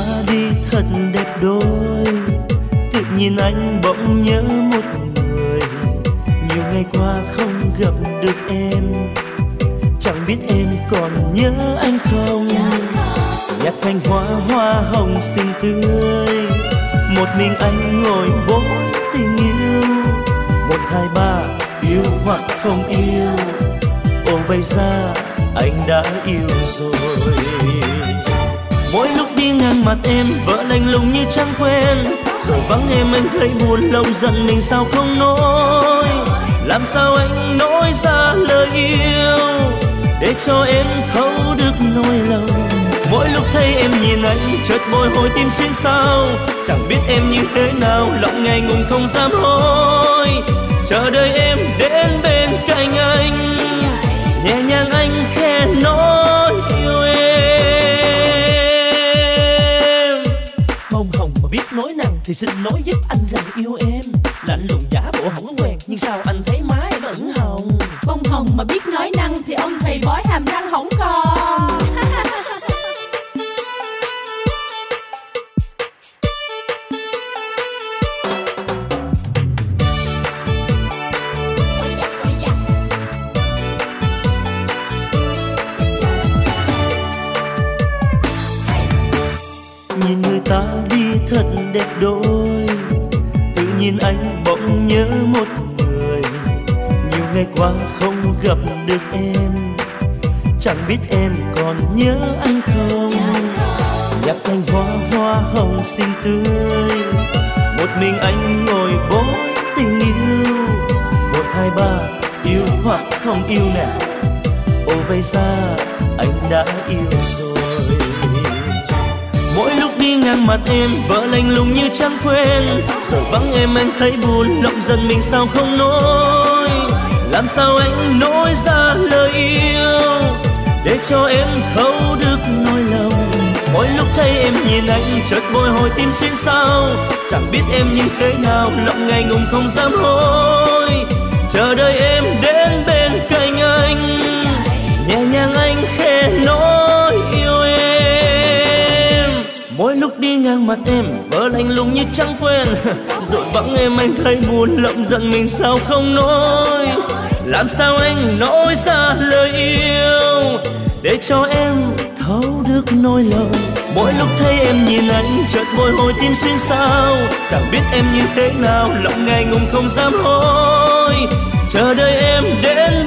ta đi thật đẹp đôi. Tự nhìn anh bỗng nhớ một người. Nhiều ngày qua không gặp được em. Chẳng biết em còn nhớ anh không? Nhạc thanh hoa hoa hồng xinh tươi. Một mình anh ngồi bối tình yêu. Một, hai, ba, yêu hoặc không yêu. Ôm vây ra anh đã yêu rồi mỗi lúc đi ngang mặt em, vợ lạnh lùng như chẳng quen rồi vắng em, anh thấy buồn lòng giận mình sao không nói? Làm sao anh nói ra lời yêu? Để cho em thấu được nỗi lòng. Mỗi lúc thấy em nhìn anh, chợt bồi hồi tim xuyên sao chẳng biết em như thế nào lòng ngày ngùng không dám hỏi. Chờ đợi em đến bên thì xin nói giúp anh rằng yêu em. Lạnh lùng giả bộ hỏng quen nhưng sao anh thấy đẹp đôi. Tự nhiên anh bỗng nhớ một người. Nhiều ngày qua không gặp được em. Chẳng biết em còn nhớ anh không? Nhặt thành hoa hoa hồng xinh tươi. Một mình anh ngồi bối tình yêu. Một, hai, ba, yêu hoặc không yêu nè. Ô vây xa anh đã yêu rồi? Mỗi lúc đi ngang mặt em, vợ lạnh lùng như chẳng quen giờ vắng em, anh thấy buồn, lòng dần mình sao không nói làm sao anh nói ra lời yêu? Để cho em thấu được nỗi lòng. Mỗi lúc thấy em nhìn anh, chợt bồi hồi tim xuyên sao chẳng biết em như thế nào, lòng ngày ngùng không dám hối. chờ đợi em đi ngang mặt em, vỡ lạnh lùng như chẳng quen rồi bỗng em, anh thấy buồn lộng giận mình sao không nói? Làm sao anh nói ra lời yêu? Để cho em thấu được nỗi lòng mỗi lúc thấy em nhìn anh, chợt bồi hồi tim xuyên sao chẳng biết em như thế nào, lòng ngày ngùng không dám hỏi. Chờ đợi em đến